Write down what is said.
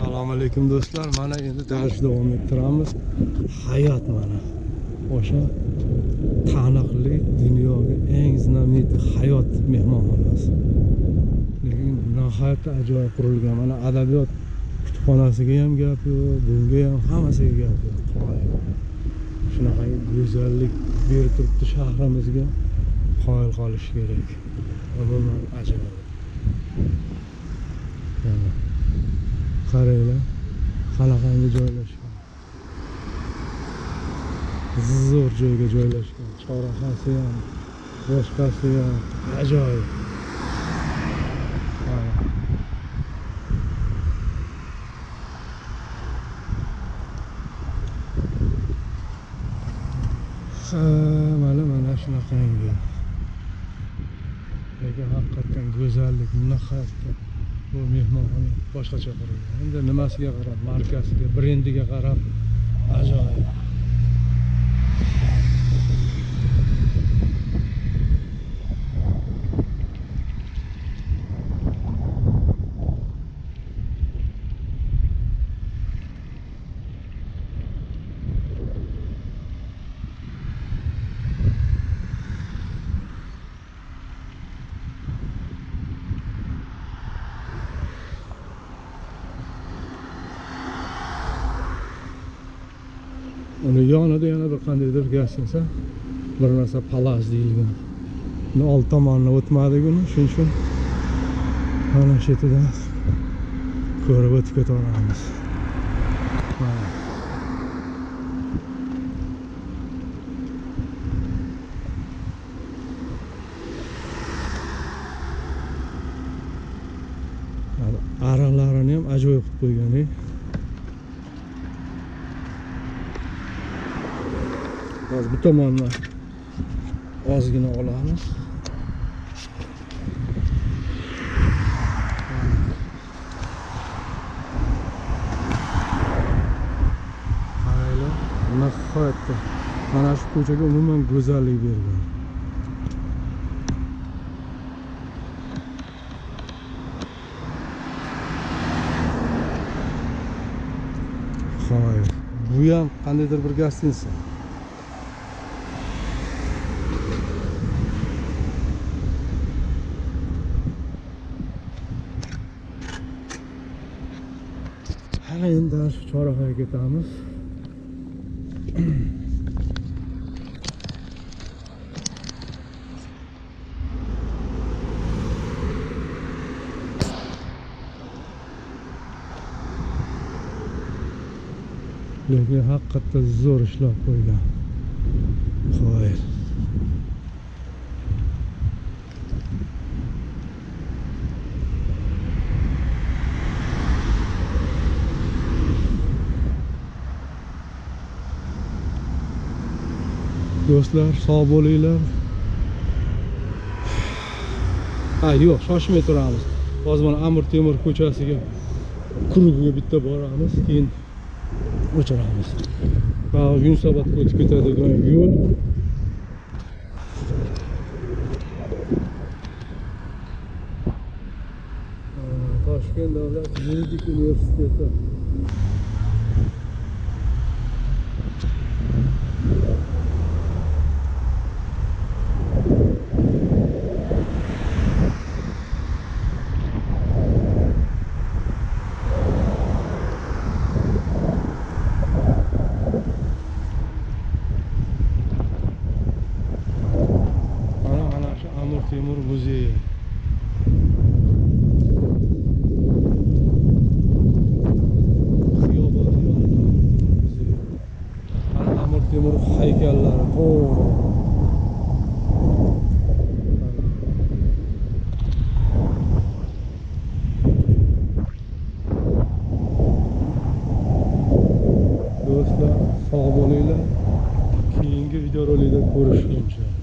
assalomu alaykum do'stlar. Mana endi dars davom ettiramiz. Hayot mana o'sha taniqli dunyoga eng знаменитый hayot mehmonxonasi. Lekin nihoyatda ajoyib qurilgan. Mana adabiyot kutubxonasiga ham gap yo'q bunga ham hammasiga gap yo'q. Shunaqa go'zallik berib turibdi shahrimizga. Qoyil qolish kerak. Umuman ajoyib. Mana. Qaranglar qanaqangi joylashgan. Zo'r joyga joylashgan. Chorrahasi ham boshqasi ham ajoyib. Mana. ha mana mana shunaqangi. Lekin haqiqatdan go'zallik nihoyatda bu mehmonxona boshqacha qurilgan. Endi nimasiga qarab markasiga brendiga qarab ajoyib. Uni yonida yana bir qandaydir gastiniца bir narsa palaz deyilgan uni old tomonini o'tmadik uni shuning uchun mana shu yerdan ko'rib o'tib ketaveramiz Mana. Ariqlarini ham ajoyib qilib qo'ygan hozir bu tomonni ozgina olamiz. Qaranglar nihoyatda mana shu ko'chaga umuman go'zallik bergan. Hoy bu ham qandaydir bir gostinitsa Ha endi shu chorrahaga ketamiz. Lekin haqiqatda zo'r ishlab qo'ygan. Qoyil. Do'stlar sog' bo'linglar. Ha yo'q shoshmay turamiz. Hozir mana amir temur ko'chasiga krugiga bitta boramiz keyin o'chiramiz. Va yunusobodga o'tib ketadigan yo'l. Toshkent davlat yuridik universiteti mana mana shu amir temur muzeyi Xiyoboni yonida Amir Temur muzeyi. Mana amir temur haykallari to'g'ri do'stlar sog' bo'linglar keyingi videorolikda ko'rishguncha